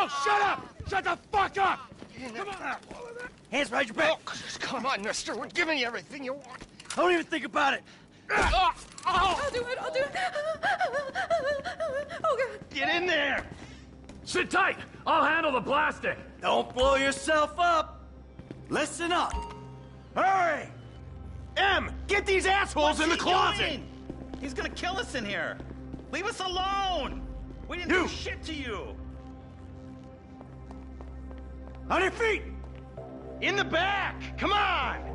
No, shut up! Shut the fuck up! Come on! Hands behind your back. Oh, come on, mister. We're giving you everything you want. Don't even think about it. Oh, oh, I'll do it, I'll do it. Oh, God. get in there. Sit tight! I'll handle the plastic! Don't blow yourself up. Listen up. Hurry. M, get these assholes What's in the he closet. doing? He's gonna kill us in here. Leave us alone. We didn't You. do shit to you. On your feet. In the back. Come on.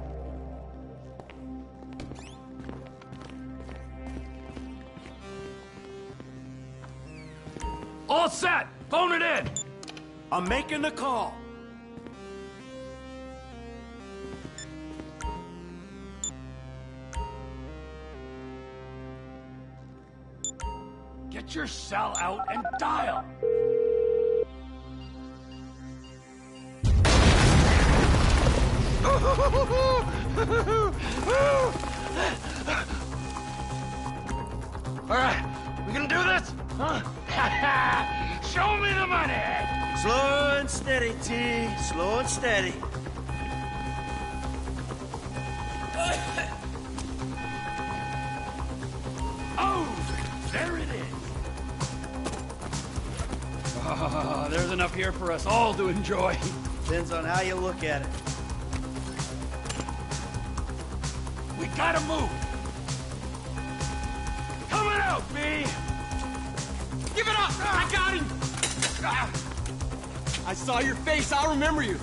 All set! Phone it in! I'm making the call. Get your cell out and dial! All right, we gonna do this? Huh? Show me the money. Slow and steady, T. Slow and steady. Oh! There it is! Ah, there's enough here for us all to enjoy. Depends on how you look at it. Gotta move! Coming out, B! Give it up. I got him. Ah. I saw your face. I'll remember you.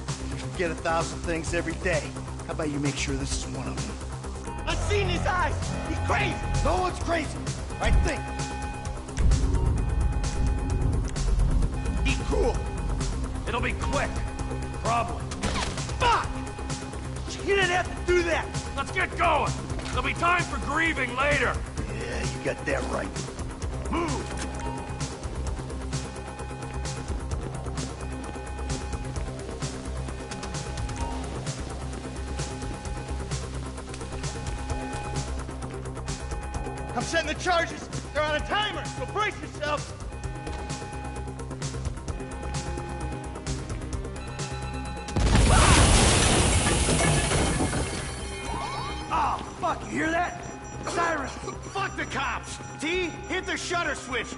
Get a thousand things every day. How about you make sure this is one of them? I've seen his eyes. He's crazy. No one's crazy. I think. Be cool. It'll be quick. Probably. Fuck! You didn't have to do that. Let's get going! There'll be time for grieving later! Yeah, you got that right. Move! I'm setting the charges. They're on a timer, so brace yourselves. Switch.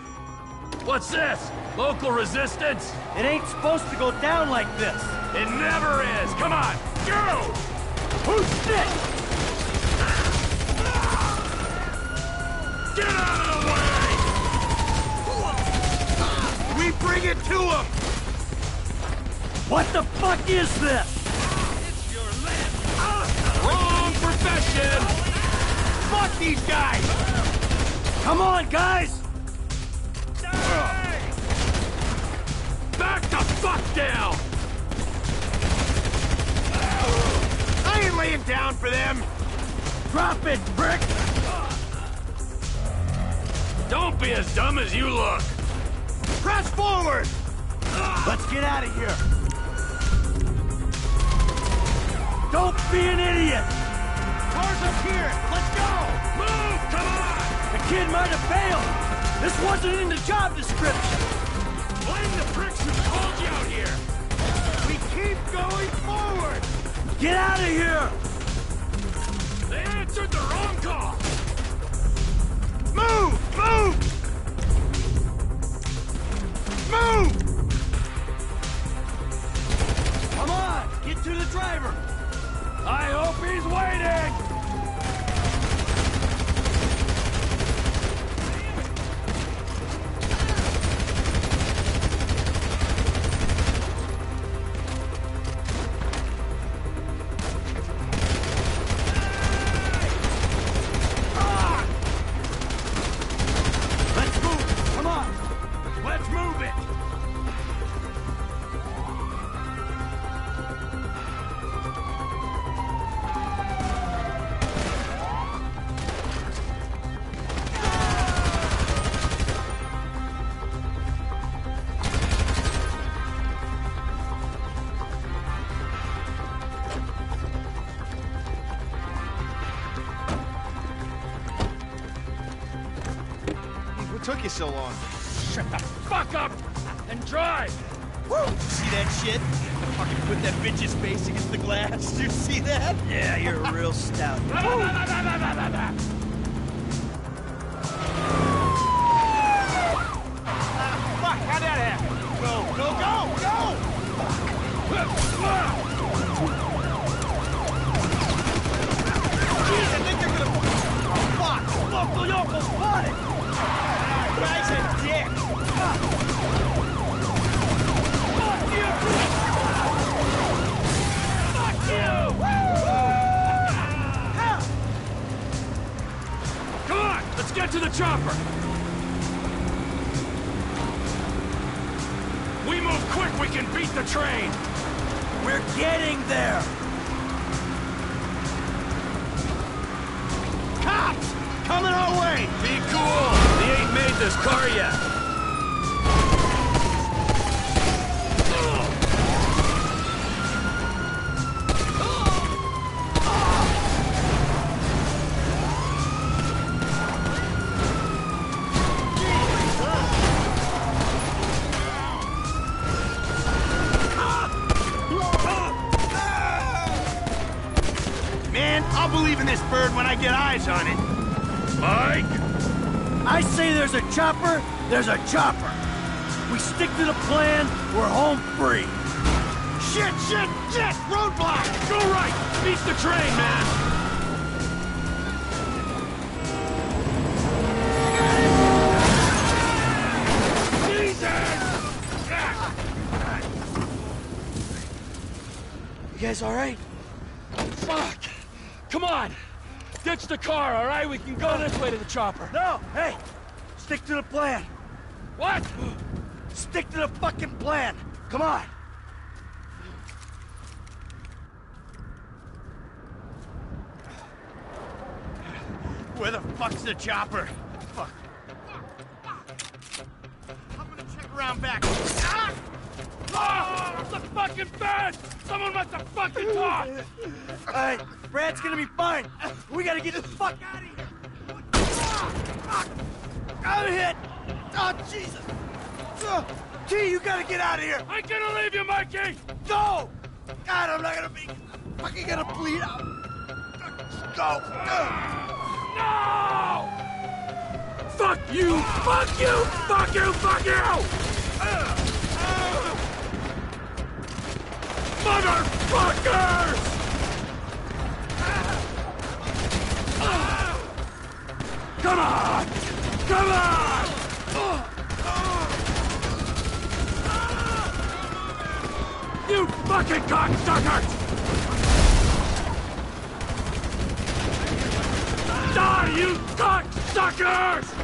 What's this? Local resistance? It ain't supposed to go down like this. It never is! Come on! Go! Who's shit? Get out of the way! We bring it to him. What the fuck is this? It's your land. Wrong profession! Fuck these guys. Come on, guys! Down for them. Drop it, Brick! Don't be as dumb as you look! Press forward. Let's get out of here! Don't be an idiot! Cars up here. Let's go. Move! Come on! The kid might have failed! This wasn't in the job description! Blame the pricks who called you out here! We keep going forward. Get out of here! They answered the wrong call! Move! Move! Move! Come on! Get to the driver! I hope he's waiting! Coming our way! Be cool. He ain't made this car yet. Man, I'll believe in this bird when I get eyes on it. I say there's a chopper, there's a chopper. We stick to the plan, we're home free. Shit, shit, shit! Roadblock! Go right. Beat the train, man. You guys all right? Fuck! Come on! Ditch the car, all right? We can go this way to the chopper. No, hey, stick to the plan. What? Stick to the fucking plan. Come on. Where the fuck's the chopper? Fuck. I'm gonna check around back. Ah! Oh, it's a fucking bed! Someone must have fucking talked! All right, Brad's gonna be fine. We gotta get the fuck out of here. I'm hit. Oh, Jesus. Uh, T, you gotta get out of here. I'm gonna leave you, Mikey! Go. God, I'm not gonna be fucking gonna bleed out. Go. No! Fuck you! Fuck you! Fuck you! Fuck you! Motherfuckers! Come on! Come on! You fucking cocksuckers! Die, you cocksuckers!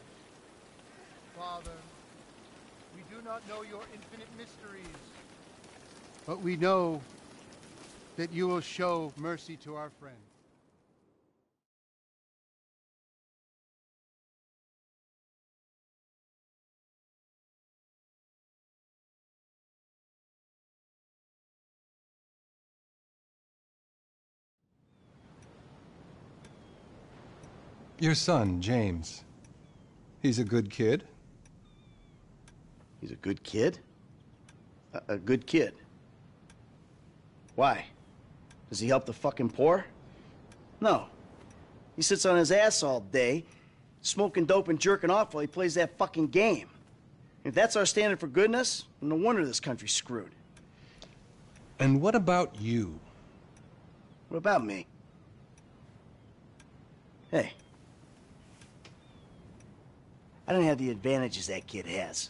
Father, we do not know your infinite mysteries, but we know that you will show mercy to our friend. Your son, James. He's a good kid. He's a good kid? A, a good kid. Why? Does he help the fucking poor? No. He sits on his ass all day, smoking dope and jerking off while he plays that fucking game. If that's our standard for goodness, no wonder this country's screwed. And what about you? What about me? Hey. I don't have the advantages that kid has.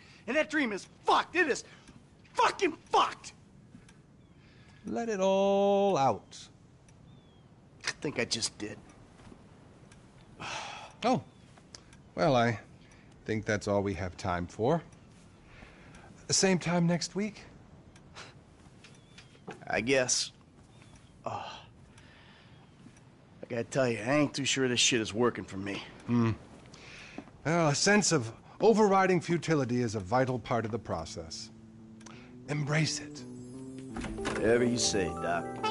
And that dream is fucked. It is fucking fucked. Let it all out. I think I just did. Oh, well, I think that's all we have time for. The Same time next week? I guess. Oh. I gotta tell you, I ain't too sure this shit is working for me. Hmm. Well, a sense of overriding futility is a vital part of the process. Embrace it. Whatever you say, Doc.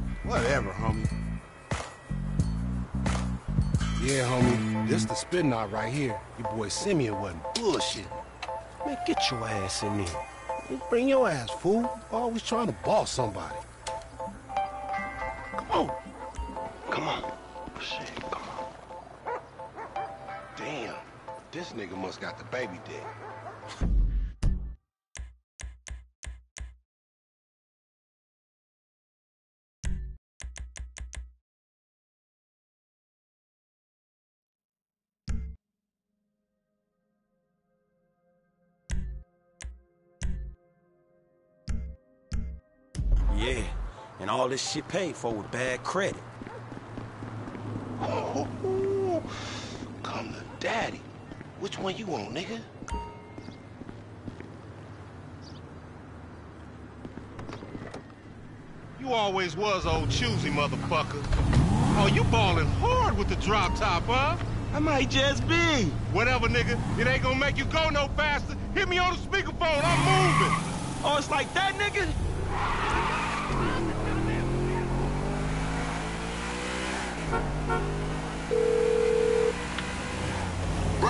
Whatever, homie. Yeah, homie. This the spin knot right here. Your boy Simeon wasn't bullshit. Man, get your ass in. Just bring your ass, fool. Always trying to boss somebody. Come on. Come on. Oh, shit, come on. Damn. This nigga must got the baby dick. And all this shit paid for with bad credit. Oh, come to daddy. Which one you want, nigga? You always was old choosy, motherfucker. Oh, you ballin' hard with the drop top, huh? I might just be. Whatever, nigga. It ain't gonna make you go no faster. Hit me on the speakerphone. I'm moving. Oh, it's like that, nigga?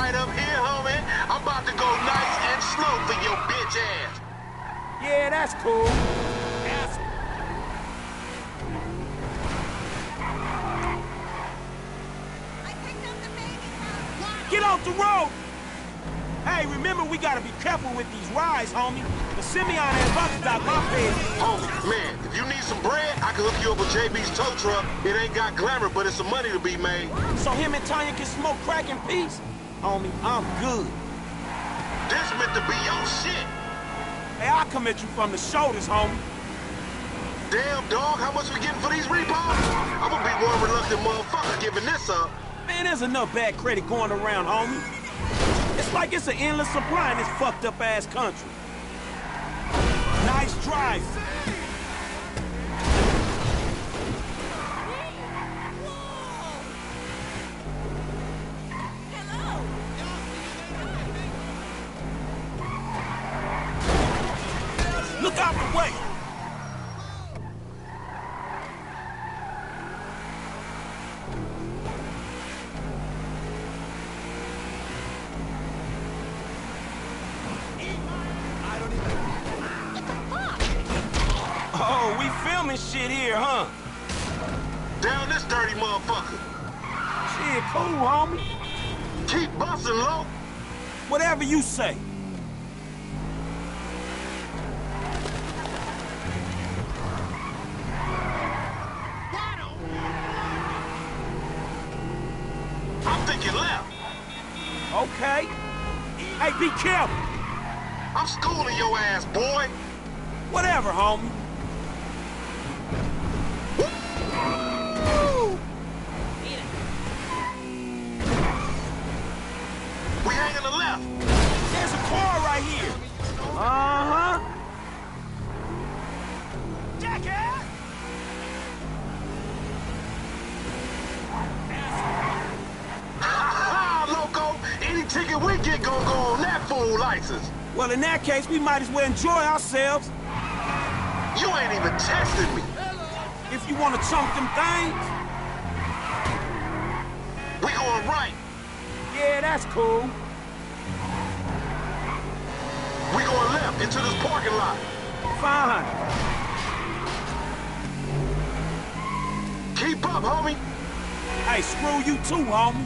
Right up here, homie. I'm about to go nice and slow for your bitch ass. Yeah, that's cool. Get off the road! Hey, remember we gotta be careful with these rides, homie. The Simeon and Bucks got my face. Homie, oh, man, if you need some bread, I can hook you up with JB's tow truck. It ain't got glamour, but it's some money to be made. So him and Tonya can smoke crack in peace? Homie, I'm good. This meant to be your shit. Hey, I'll come at you from the shoulders, homie. Damn, dog, how much we getting for these repos? I'm gonna be one reluctant motherfucker giving this up. Man, there's enough bad credit going around, homie. It's like it's an endless supply in this fucked up ass country. Nice drive. Well, in that case, we might as well enjoy ourselves. You ain't even tested me. If you want to chunk them things. We going right. Yeah, that's cool. We going left into this parking lot. Fine. Keep up, homie. Hey, screw you too, homie.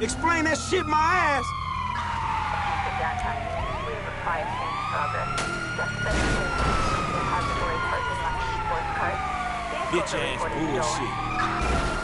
Explain that shit my ass. downtown Union. We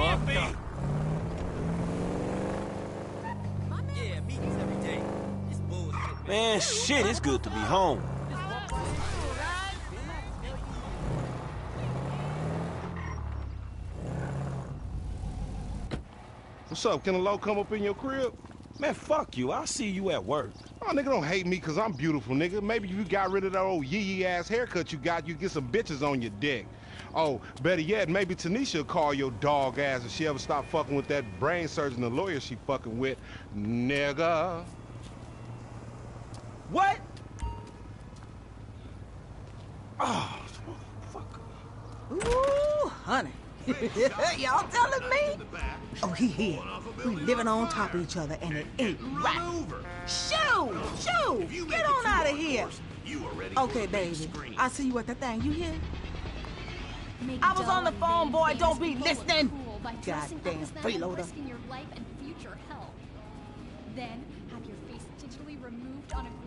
Can't be. Yeah, meetings every day. It's bullshit. Man, shit, it's good to be home. What's up? Can a low come up in your crib? Man, fuck you. I'll see you at work. Oh, nigga, don't hate me because I'm beautiful, nigga. Maybe if you got rid of that old yee-yee ass haircut you got, you get some bitches on your dick. Oh, better yet, maybe Tanisha will call your dog ass if she ever stop fucking with that brain surgeon, the lawyer she fucking with. Nigga. What? Oh, Ooh, honey. Y'all telling me? Oh, he here. We living on top of each other, and it ain't right. Shoo! Shoo! Get on out of here. Okay, baby. I'll see you at the thing. You hear? I was on the phone, boy. Don't be listening. Goddamn freeloader. risking your life and future health. Then have your face digitally removed on a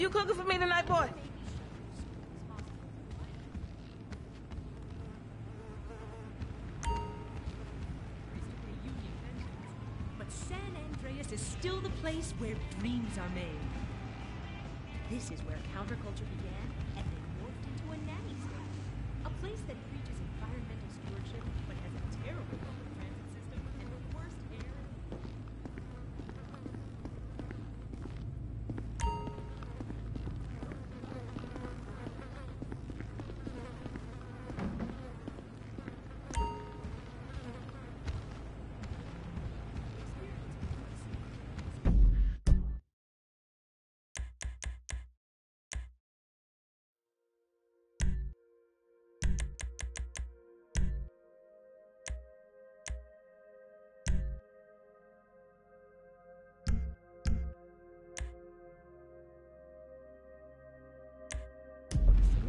you cooking for me tonight, boy? But San Andreas is still the place where dreams are made. This is where counterculture began and then morphed into a nanny state. A place that preaches environmental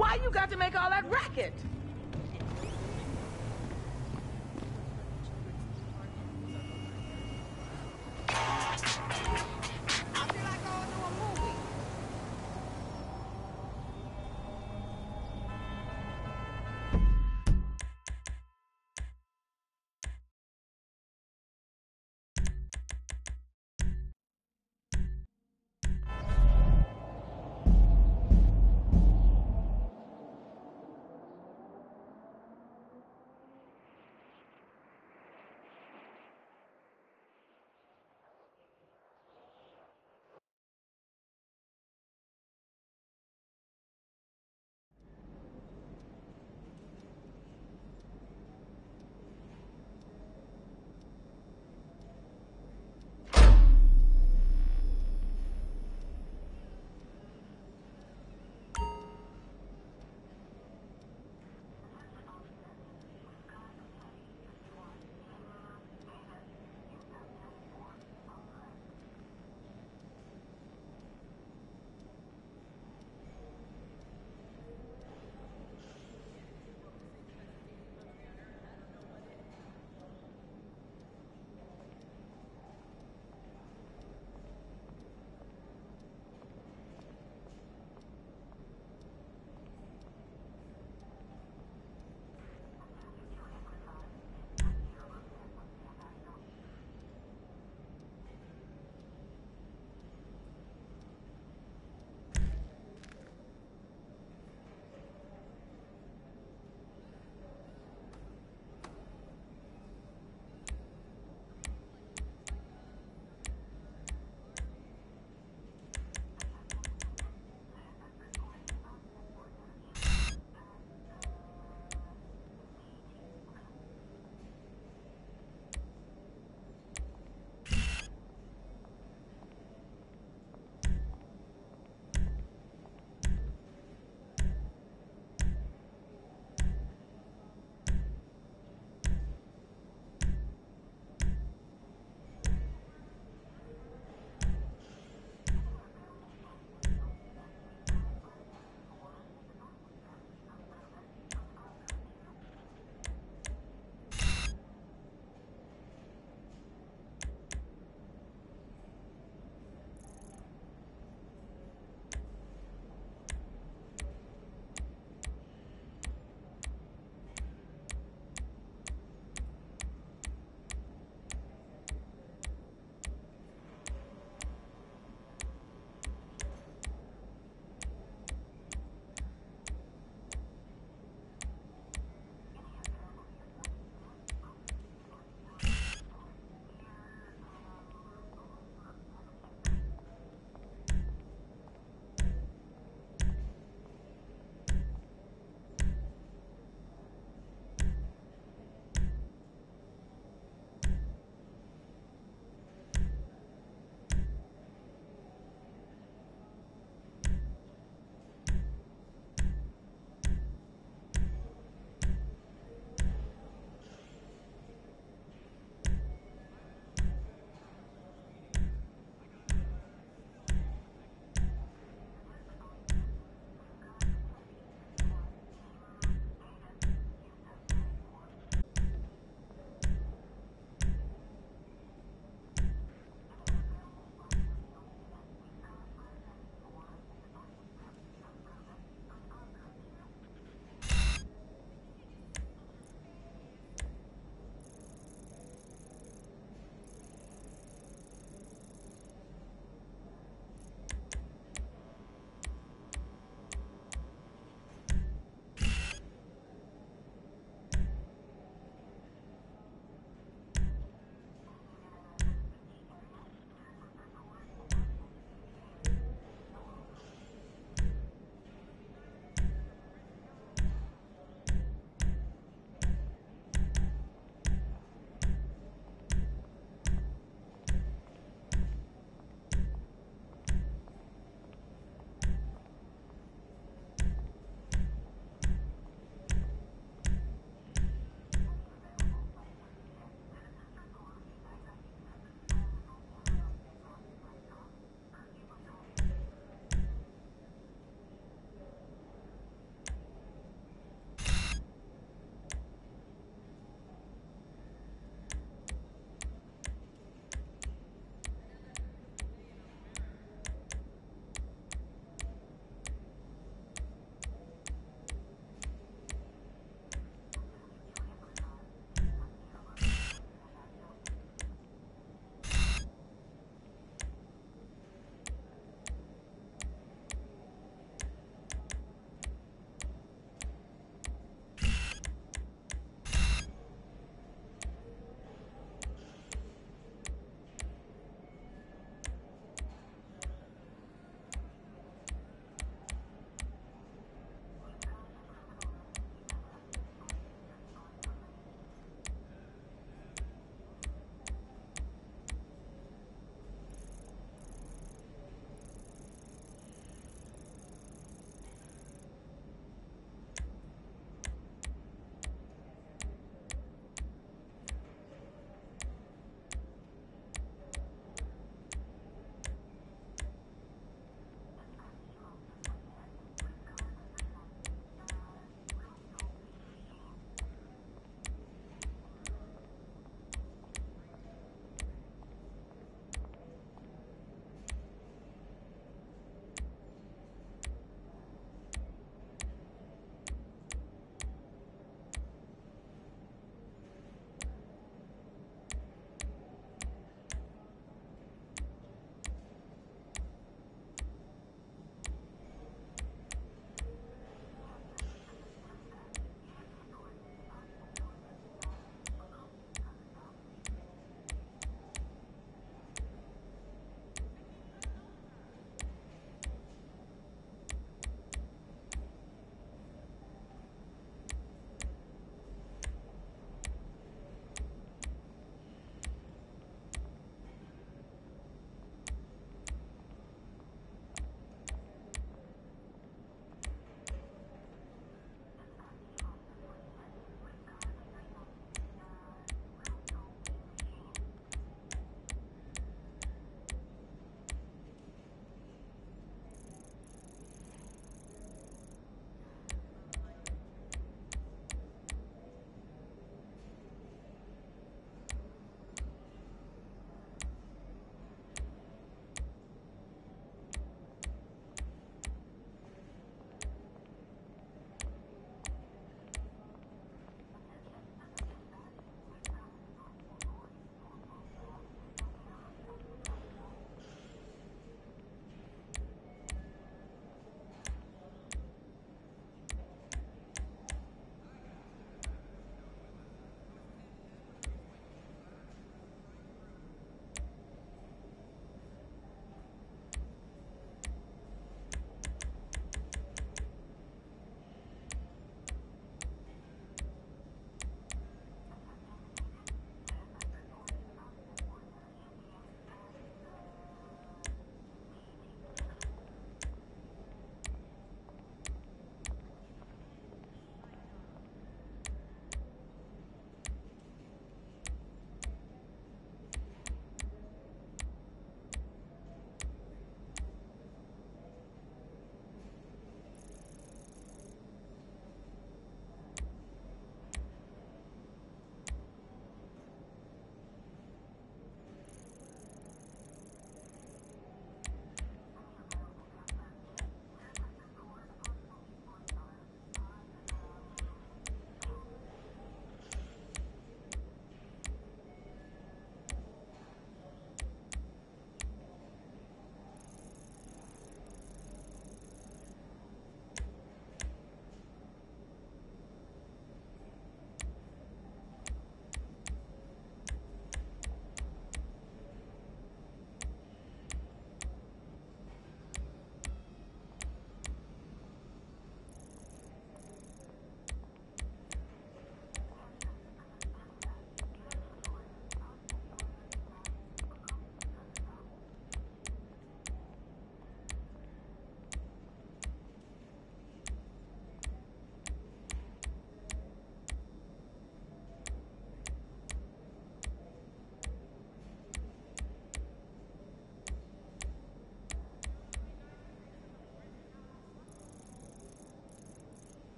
Why you got to make all that racket?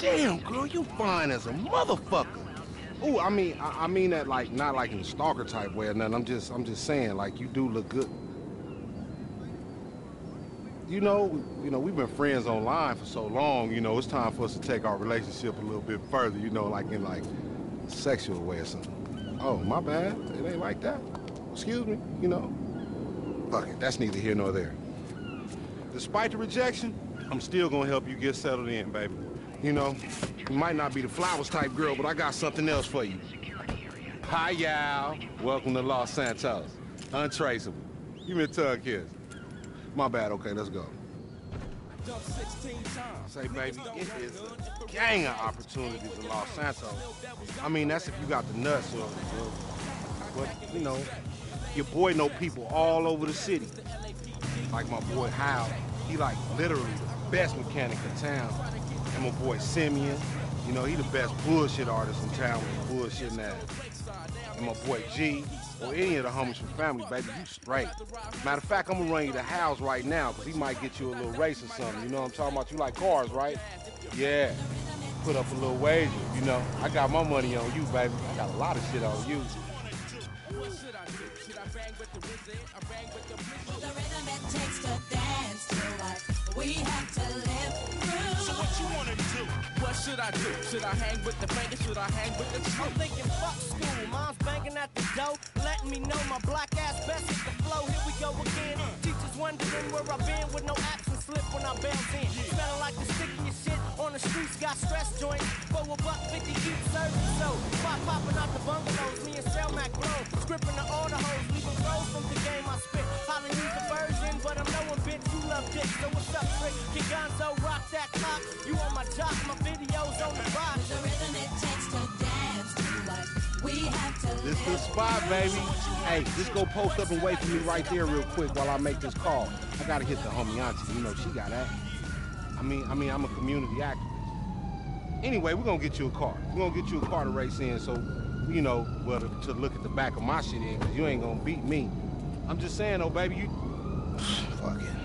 Damn, girl, you fine as a motherfucker. Ooh, I mean, I, I mean that like not like in a stalker type way or nothing. I'm just, I'm just saying, like you do look good. You know, you know, we've been friends online for so long. You know, it's time for us to take our relationship a little bit further. You know, like in like sexual way or something. Oh, my bad. It ain't like that. Excuse me. You know. Fuck it. That's neither here nor there. Despite the rejection, I'm still gonna help you get settled in, baby. You know, you might not be the flowers type girl, but I got something else for you. Hi, y'all. Welcome to Los Santos. Untraceable. Give me a tug kiss. My bad. Okay, let's go. Say, baby, it is a gang of opportunities in Los Santos. I mean, that's if you got the nuts or, or but, you know, your boy know people all over the city. Like my boy Hal, he like literally the best mechanic in town. And my boy Simeon, you know, he the best bullshit artist in town with bullshit ass. And my boy G, or any of the homies from family, baby, you straight. Matter of fact, I'm gonna run you the house right now, cause he might get you a little race or something. You know what I'm talking about? You like cars, right? Yeah. Put up a little wager, you know. I got my money on you, baby. I got a lot of shit on you. We have to live should I do? Should I hang with the bangers? Should I hang with the I'm thinking fuck school. Mom's banging at the door, letting me know my black ass best is the flow. Here we go again. Teachers wondering where I've been with no absence slip when I bounce in. Smelling like the stickiest shit on the streets. Got stress joints for a buck fifty keep serving. So pop popping out the bungalows. Me and Shell Mac blow, scripting the order hoes, leaving throws from the game I spit. The version, but I'm knowing bitch you love dick. So what's up, trick? Get Gonzo, rock that clock. You on my jock, my videos on the rock. The rhythm it takes to dance This the spot, baby. Hey, just go post up and wait for me right there real quick while I make this call. I gotta hit the homie auntie. You know, she got that. I mean, I mean, I'm a community activist. Anyway, we're gonna get you a car. We're gonna get you a car to race in so, you know, well, to, to look at the back of my shit in, because you ain't gonna beat me. I'm just saying, though, baby, you... Fuck it.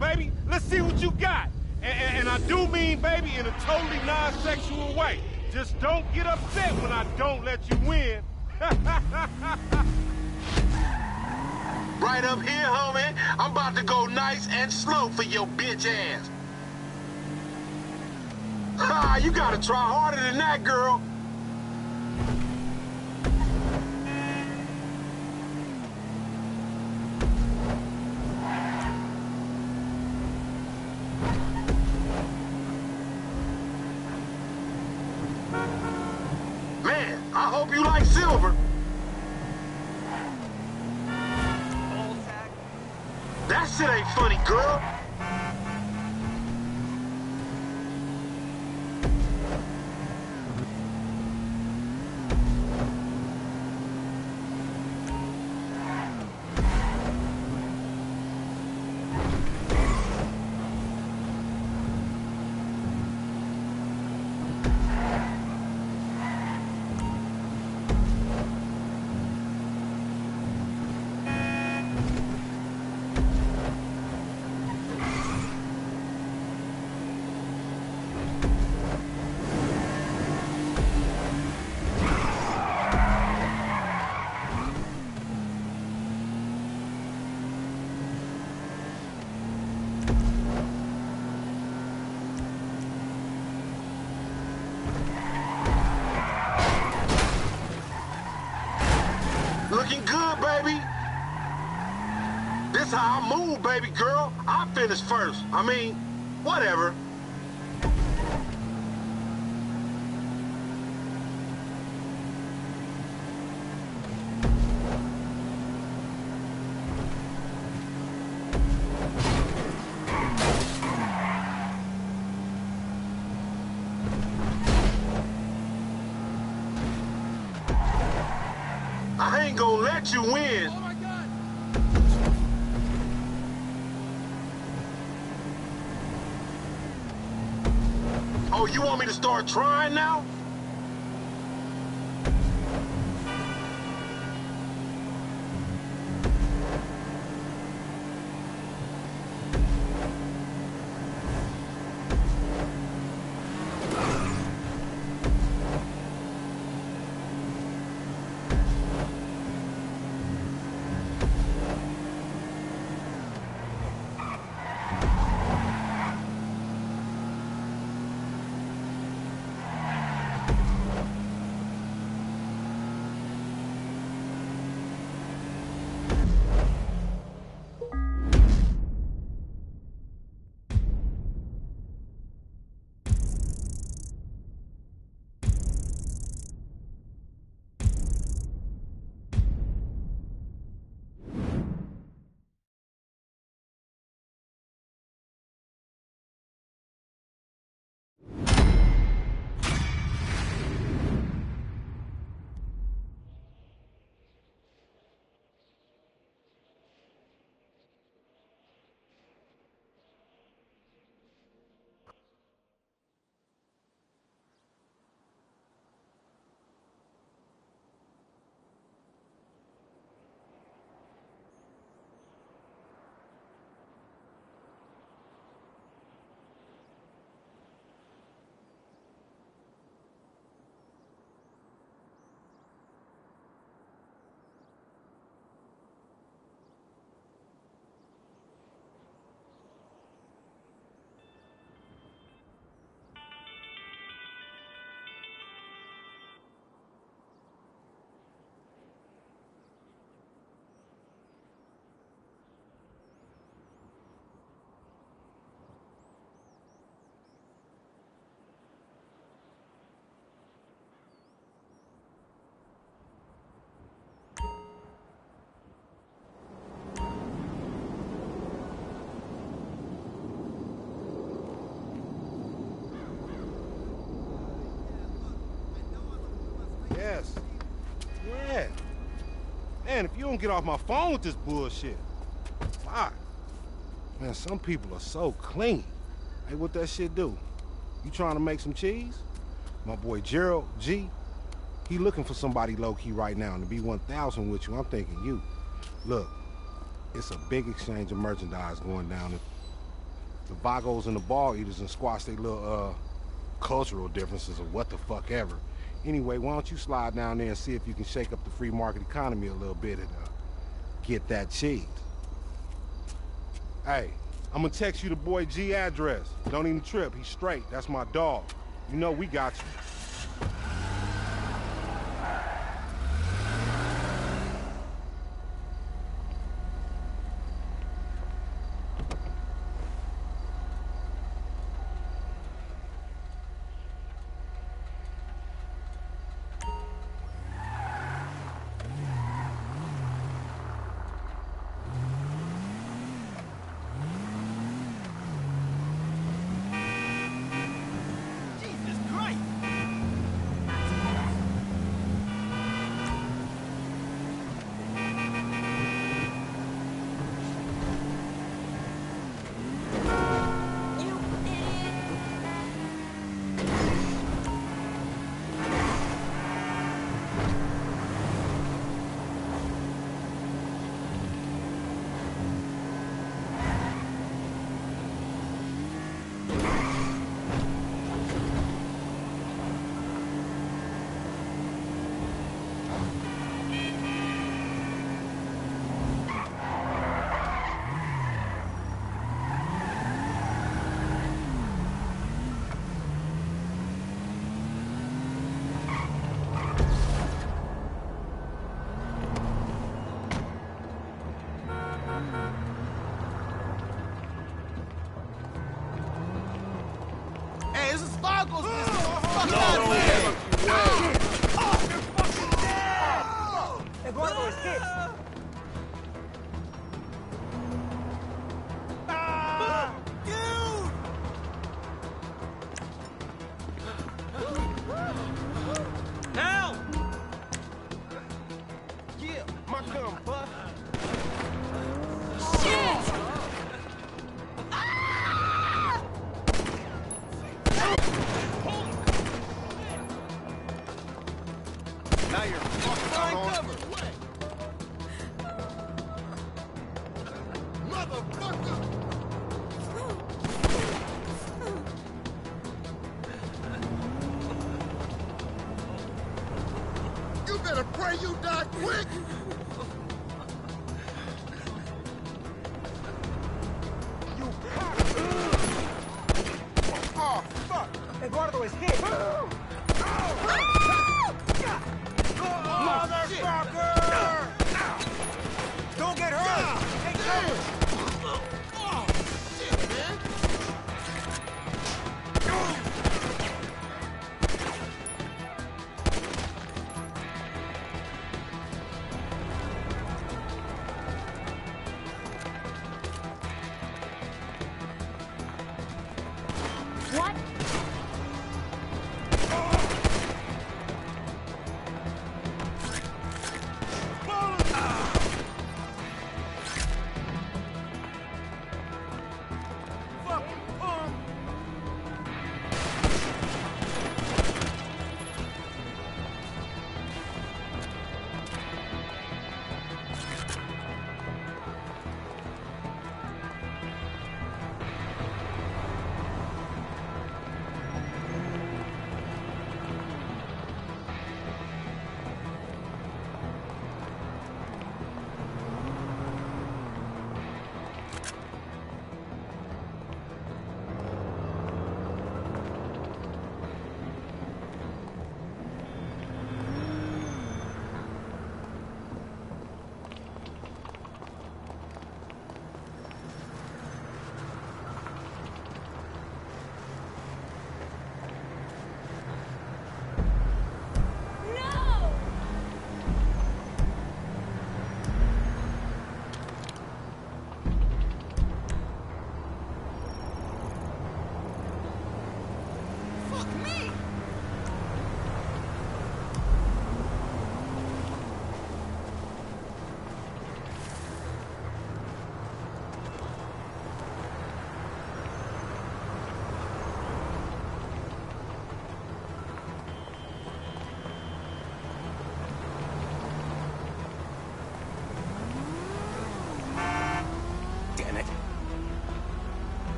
Baby, let's see what you got. And, and, and I do mean, baby, in a totally non-sexual way. Just don't get upset when I don't let you win. Right up here, homie. I'm about to go nice and slow for your bitch ass. Ha, you gotta try harder than that, girl. This how I move, baby girl. I finish first. I mean, whatever. I ain't gonna let you win. Oh, you want me to start trying now? Man, if you don't get off my phone with this bullshit. Fuck. Man, some people are so clean. Hey, what that shit do? You trying to make some cheese? My boy Gerald G, he looking for somebody low-key right now. And to be 1,000 with you, I'm thinking you. Look, it's a big exchange of merchandise going down. The Vagos and the Ball Eaters and squash their little, uh, cultural differences or what the fuck ever. Anyway, why don't you slide down there and see if you can shake up the free market economy a little bit and uh, get that cheese. Hey, I'm gonna text you the boy G address. Don't even trip, he's straight. That's my dog. You know we got you.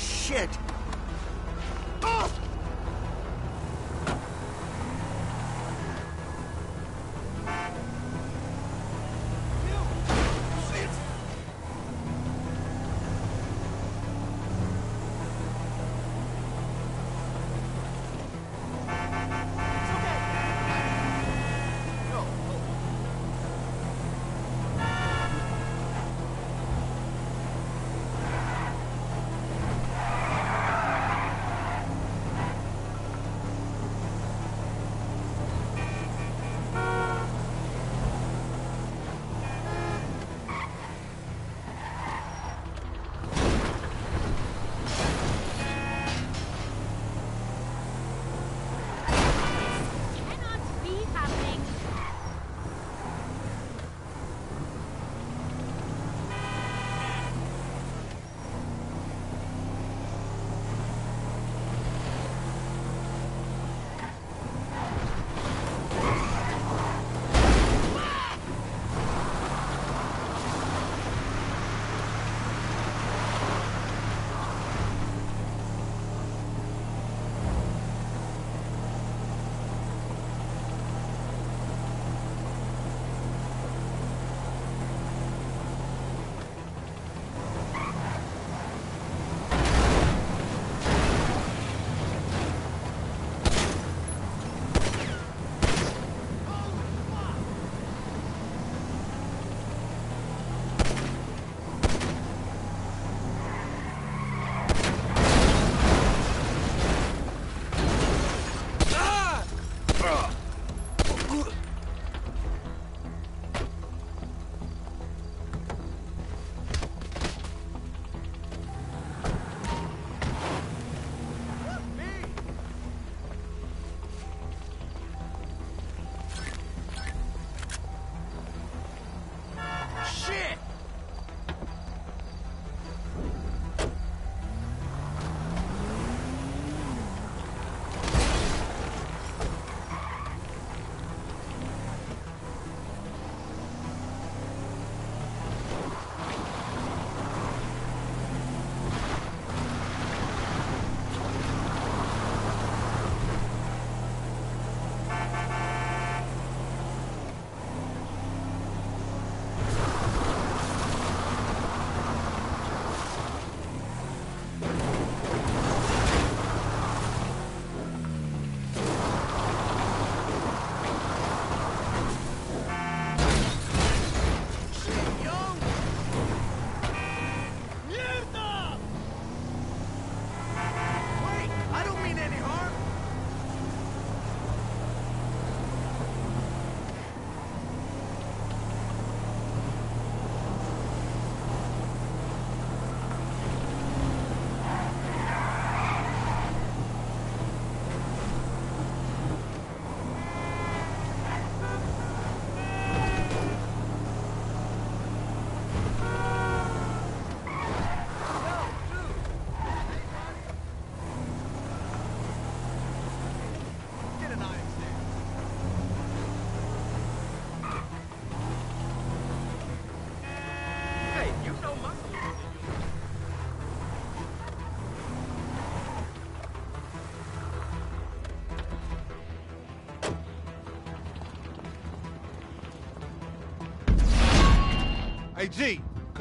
Shit!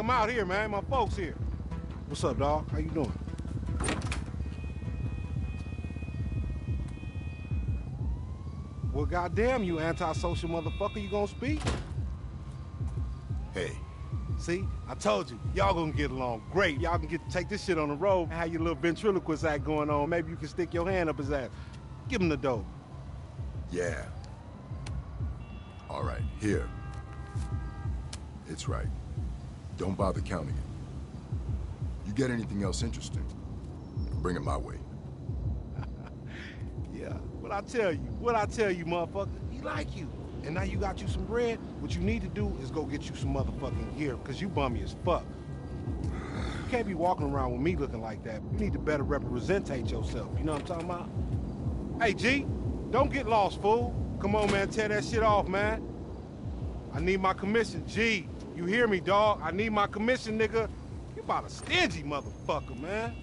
Come out here, man. My folks here. What's up, dog? How you doing? Well, goddamn you, antisocial motherfucker, you gonna speak? Hey. See, I told you, y'all gonna get along great. Y'all can get take this shit on the road and have your little ventriloquist act going on. Maybe you can stick your hand up his ass. Give him the dope. Yeah. All right, here. It's right. Don't bother counting it. You get anything else interesting, bring it my way. Yeah, what I tell you, what I tell you, motherfucker, he like you. And now you got you some bread, what you need to do is go get you some motherfucking gear, because you bummy as fuck. You can't be walking around with me looking like that. You need to better representate yourself, you know what I'm talking about? Hey, G, don't get lost, fool. Come on, man, tear that shit off, man. I need my commission, G. You hear me, dog? I need my commission, nigga. You about a stingy motherfucker, man.